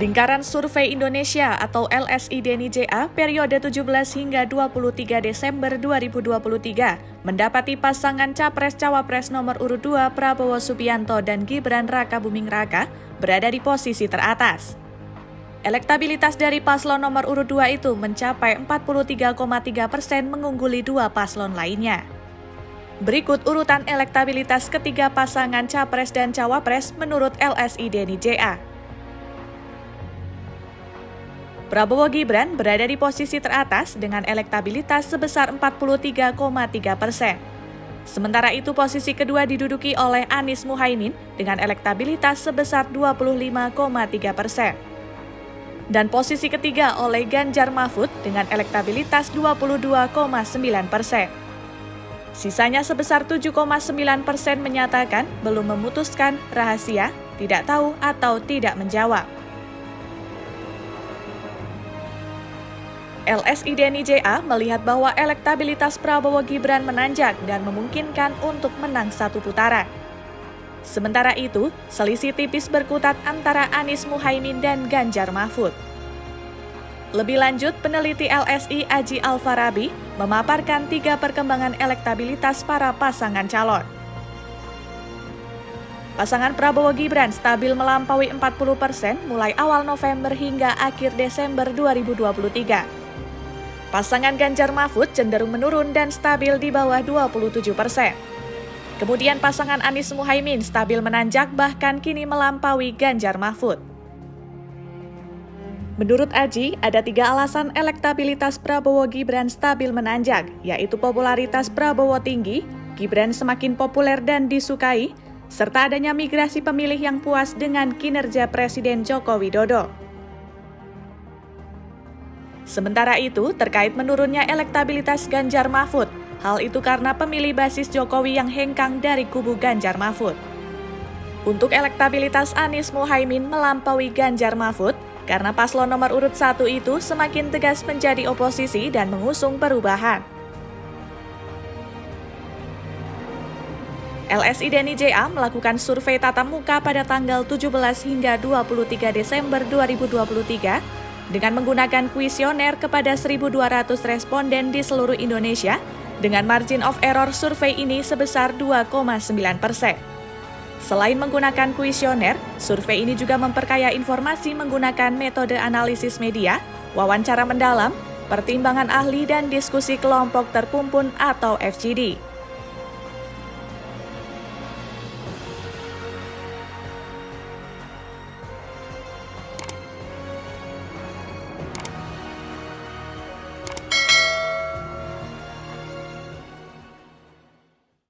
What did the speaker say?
Lingkaran Survei Indonesia atau LSI DNIJA periode 17 hingga 23 Desember 2023 mendapati pasangan Capres-Cawapres nomor urut 2 Prabowo Subianto dan Gibran Raka Buming Raka berada di posisi teratas. Elektabilitas dari paslon nomor urut 2 itu mencapai 43,3 persen mengungguli dua paslon lainnya. Berikut urutan elektabilitas ketiga pasangan Capres dan Cawapres menurut LSI DNIJA. Prabowo Gibran berada di posisi teratas dengan elektabilitas sebesar 43,3 persen. Sementara itu posisi kedua diduduki oleh Anies Muhaimin dengan elektabilitas sebesar 25,3 persen. Dan posisi ketiga oleh Ganjar Mahfud dengan elektabilitas 22,9 persen. Sisanya sebesar 7,9 persen menyatakan belum memutuskan rahasia, tidak tahu atau tidak menjawab. LSI Deni JA melihat bahwa elektabilitas Prabowo Gibran menanjak dan memungkinkan untuk menang satu putaran. Sementara itu, selisih tipis berkutat antara Anies Muhaimin dan Ganjar Mahfud. Lebih lanjut, peneliti LSI Aji Alfarabi memaparkan tiga perkembangan elektabilitas para pasangan calon. Pasangan Prabowo Gibran stabil melampaui 40 persen mulai awal November hingga akhir Desember 2023. Pasangan Ganjar Mahfud cenderung menurun dan stabil di bawah 27 persen. Kemudian pasangan Anies Muhaimin stabil menanjak bahkan kini melampaui Ganjar Mahfud. Menurut Aji, ada tiga alasan elektabilitas Prabowo Gibran stabil menanjak, yaitu popularitas Prabowo tinggi, Gibran semakin populer dan disukai, serta adanya migrasi pemilih yang puas dengan kinerja Presiden Joko Widodo. Sementara itu, terkait menurunnya elektabilitas Ganjar Mahfud, hal itu karena pemilih basis Jokowi yang hengkang dari kubu Ganjar Mahfud. Untuk elektabilitas Anies Muhaimin melampaui Ganjar Mahfud, karena paslon nomor urut satu itu semakin tegas menjadi oposisi dan mengusung perubahan. LSI Deni JA melakukan survei tatap muka pada tanggal 17 hingga 23 Desember 2023 dengan menggunakan kuesioner kepada 1.200 responden di seluruh Indonesia dengan margin of error survei ini sebesar 2,9 persen. Selain menggunakan kuesioner, survei ini juga memperkaya informasi menggunakan metode analisis media, wawancara mendalam, pertimbangan ahli dan diskusi kelompok terpumpun atau FGD.